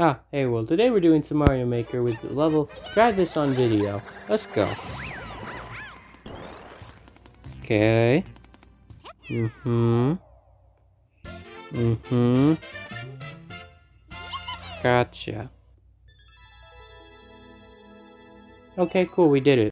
Ah, hey, well, today we're doing some Mario Maker with the level Try This on Video. Let's go. Okay. Mm-hmm. Mm-hmm. Gotcha. Okay, cool, we did it.